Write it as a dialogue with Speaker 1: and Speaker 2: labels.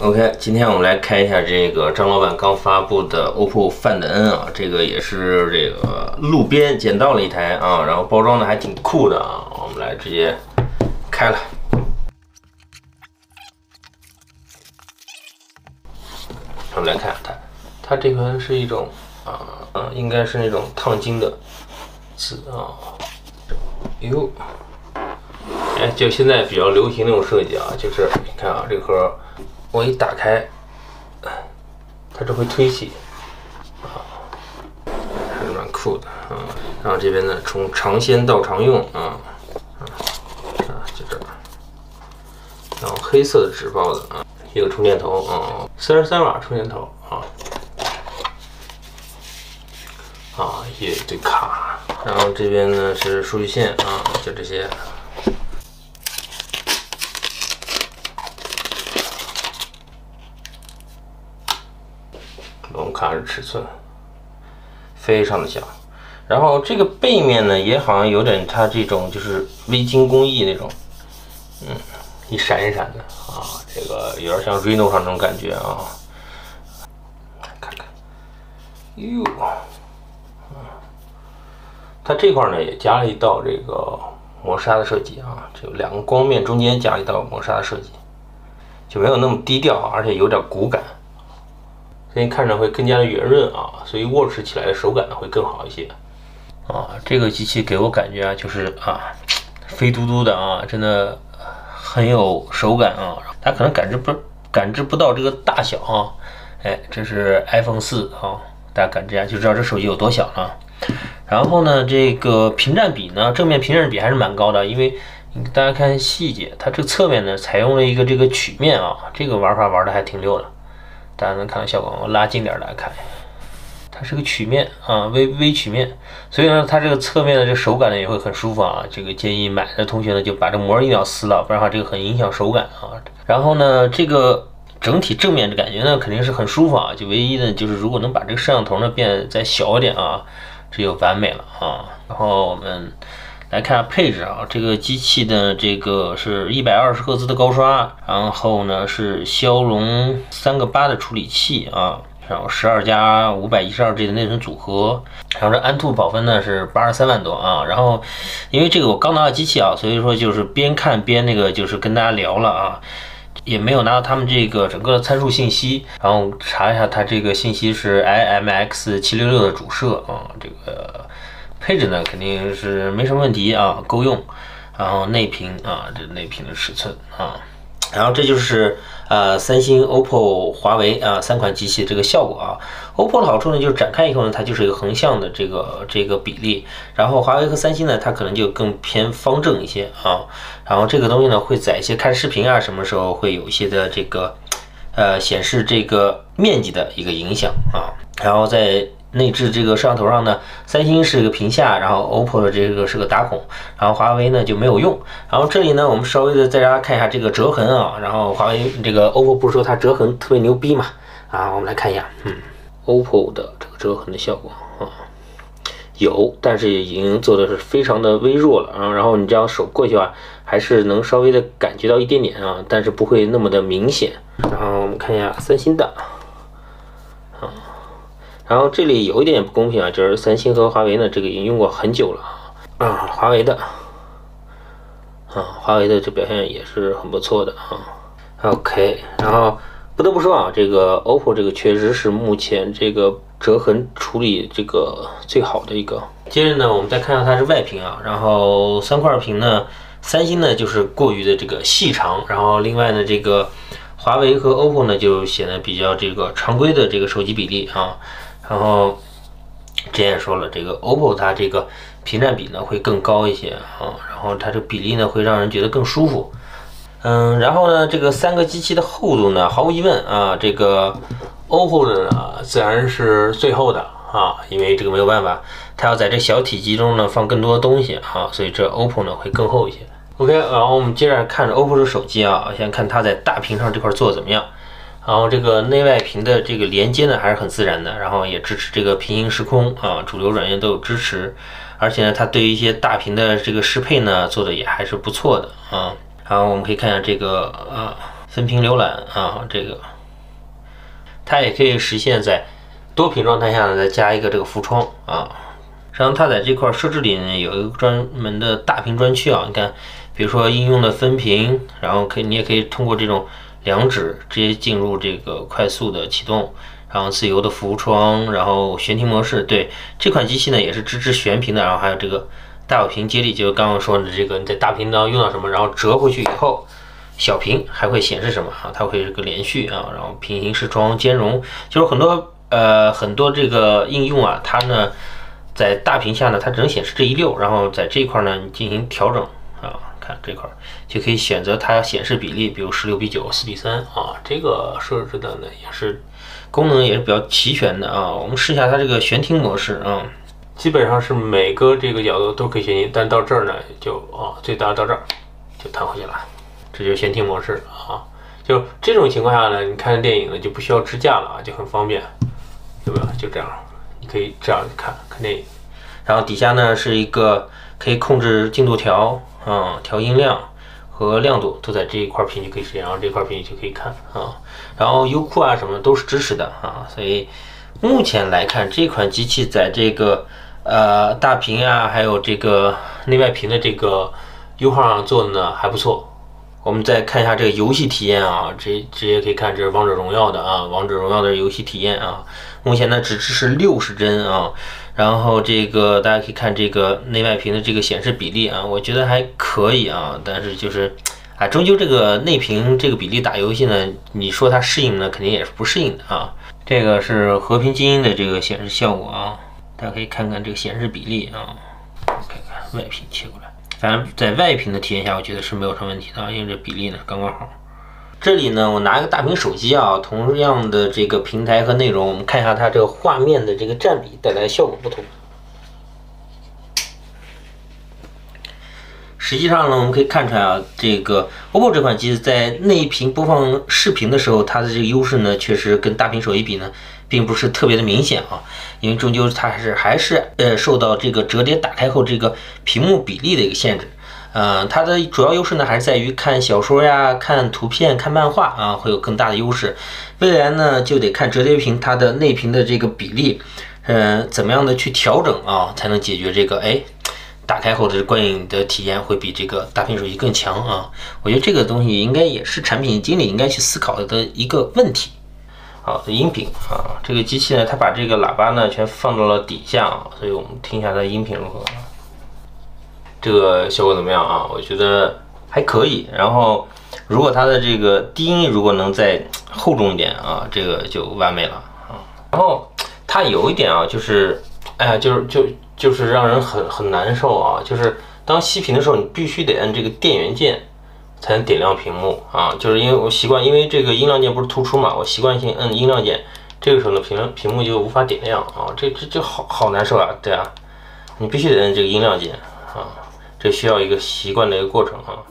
Speaker 1: OK，今天我们来开一下这个张老板刚发布的 OPPO Find N 啊，这个也是这个路边捡到了一台啊，然后包装的还挺酷的啊，我们来直接开了。我们来看它，它这款是一种啊啊，应该是那种烫金的字啊，哟，哎，就现在比较流行那种设计啊，就是你看啊，这盒。我一打开，它这会推起，啊，还是蛮酷的啊。然后这边呢，从尝鲜到常用啊，啊，啊，就这儿。然后黑色的纸包的啊，一个充电头啊，三十三瓦充电头啊，啊，一堆卡。然后这边呢是数据线啊，就这些。我们看下尺寸，非常的小。然后这个背面呢，也好像有点它这种就是微晶工艺那种，嗯，一闪一闪的啊，这个有点像 Reno 上那种感觉啊。看看，哟，它这块呢也加了一道这个磨砂的设计啊，就两个光面中间加了一道磨砂的设计，就没有那么低调，而且有点骨感。所以看着会更加的圆润啊，所以握持起来的手感呢会更好一些啊。这个机器给我感觉啊，就是啊，飞嘟嘟的啊，真的很有手感啊。它可能感知不感知不到这个大小啊。哎，这是 iPhone 四啊，大家感知一下就知道这手机有多小了。然后呢，这个屏占比呢，正面屏占比还是蛮高的，因为大家看细节，它这侧面呢采用了一个这个曲面啊，这个玩法玩的还挺溜的。大家能看到效果吗，我拉近点来看，它是个曲面啊，微微曲面，所以呢，它这个侧面的这手感呢也会很舒服啊。这个建议买的同学呢就把这膜一定要撕了，不然的话这个很影响手感啊。然后呢，这个整体正面的感觉呢肯定是很舒服啊，就唯一的就是如果能把这个摄像头呢变再小一点啊，这就完美了啊。然后我们。来看下配置啊，这个机器的这个是一百二十赫兹的高刷，然后呢是骁龙三个八的处理器啊，然后十二加五百一十二 G 的内存组合，然后这安兔跑分呢是八十三万多啊，然后因为这个我刚拿到机器啊，所以说就是边看边那个就是跟大家聊了啊，也没有拿到他们这个整个的参数信息，然后查一下它这个信息是 IMX 七六六的主摄啊，这个。配置呢肯定是没什么问题啊，够用。然后内屏啊，这内屏的尺寸啊，然后这就是呃三星、OPPO、华为啊三款机器这个效果啊。OPPO 的好处呢就是展开以后呢，它就是一个横向的这个这个比例，然后华为和三星呢，它可能就更偏方正一些啊。然后这个东西呢会在一些看视频啊什么时候会有一些的这个呃显示这个面积的一个影响啊。然后在内置这个摄像头上呢，三星是个屏下，然后 OPPO 的这个是个打孔，然后华为呢就没有用。然后这里呢，我们稍微的再大家看一下这个折痕啊，然后华为这个 OPPO 不是说它折痕特别牛逼嘛？啊，我们来看一下，嗯，OPPO 的这个折痕的效果啊，有，但是已经做的是非常的微弱了啊。然后你这样手过去啊，还是能稍微的感觉到一点点啊，但是不会那么的明显。然后我们看一下三星的。然后这里有一点不公平啊，就是三星和华为呢，这个已经用过很久了啊。华为的啊，华为的这表现也是很不错的啊。OK，然后不得不说啊，这个 OPPO 这个确实是目前这个折痕处理这个最好的一个。接着呢，我们再看一下它是外屏啊，然后三块屏呢，三星呢就是过于的这个细长，然后另外呢这个华为和 OPPO 呢就显得比较这个常规的这个手机比例啊。然后之前也说了，这个 OPPO 它这个屏占比呢会更高一些啊，然后它这比例呢会让人觉得更舒服。嗯，然后呢，这个三个机器的厚度呢，毫无疑问啊，这个 OPPO 的呢自然是最厚的啊，因为这个没有办法，它要在这小体积中呢放更多的东西啊，所以这 OPPO 呢会更厚一些。OK，然后我们接着看着 OPPO 的手机啊，先看它在大屏上这块做的怎么样。然后这个内外屏的这个连接呢还是很自然的，然后也支持这个平行时空啊，主流软件都有支持，而且呢，它对于一些大屏的这个适配呢做的也还是不错的啊。然后我们可以看一下这个啊分屏浏览啊，这个它也可以实现在多屏状态下呢，再加一个这个浮窗啊。实际上，它在这块设置里呢，有一个专门的大屏专区啊。你看，比如说应用的分屏，然后可以你也可以通过这种两指直接进入这个快速的启动，然后自由的浮窗，然后悬停模式。对这款机器呢，也是支持悬屏的，然后还有这个大小屏接力，就是刚刚说的这个你在大屏当中用到什么，然后折回去以后，小屏还会显示什么啊？它会这个连续啊，然后平行视窗兼容，就是很多呃很多这个应用啊，它呢。在大屏下呢，它只能显示这一溜，然后在这一块呢，你进行调整啊，看这块就可以选择它显示比例，比如十六比九、四比三啊，这个设置的呢也是功能也是比较齐全的啊。我们试一下它这个悬停模式啊，基本上是每个这个角度都可以悬停，但到这儿呢就啊，最大到这儿就弹回去了，这就是悬停模式啊。就这种情况下呢，你看电影呢就不需要支架了啊，就很方便，对吧？就这样。你可以这样看看电影，然后底下呢是一个可以控制进度条啊，调音量和亮度都在这一块屏就可以实现，然后这块屏就可以看啊，然后优酷啊什么都是支持的啊，所以目前来看这款机器在这个呃大屏啊，还有这个内外屏的这个优化上做的呢还不错。我们再看一下这个游戏体验啊，直直接可以看这是王者荣耀的啊，王者荣耀的游戏体验啊。目前呢只支持六十帧啊，然后这个大家可以看这个内外屏的这个显示比例啊，我觉得还可以啊，但是就是啊，终究这个内屏这个比例打游戏呢，你说它适应呢，肯定也是不适应的啊。这个是和平精英的这个显示效果啊，大家可以看看这个显示比例啊，看看外屏切过来。反正在外屏的体验下，我觉得是没有什么问题的，因为这比例呢刚刚好。这里呢，我拿一个大屏手机啊，同样的这个平台和内容，我们看一下它这个画面的这个占比带来的效果不同。实际上呢，我们可以看出来啊，这个 OPPO 这款机子在内屏播放视频的时候，它的这个优势呢，确实跟大屏手机比呢，并不是特别的明显啊。因为终究它还是还是呃受到这个折叠打开后这个屏幕比例的一个限制。嗯，它的主要优势呢，还是在于看小说呀、看图片、看漫画啊，会有更大的优势。未来呢，就得看折叠屏它的内屏的这个比例，嗯，怎么样的去调整啊，才能解决这个哎。打开后的观影的体验会比这个大屏手机更强啊！我觉得这个东西应该也是产品经理应该去思考的一个问题。好的，音频啊，这个机器呢，它把这个喇叭呢全放到了底下啊，所以我们听一下它的音频如何？这个效果怎么样啊？我觉得还可以。然后，如果它的这个低音如果能再厚重一点啊，这个就完美了啊。然后它有一点啊，就是，哎呀，就是就。就是让人很很难受啊！就是当熄屏的时候，你必须得按这个电源键才能点亮屏幕啊！就是因为我习惯，因为这个音量键不是突出嘛，我习惯性摁音量键，这个时候呢屏屏幕就无法点亮啊！这这就好好难受啊！对啊，你必须得摁这个音量键啊！这需要一个习惯的一个过程啊。